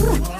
Brr.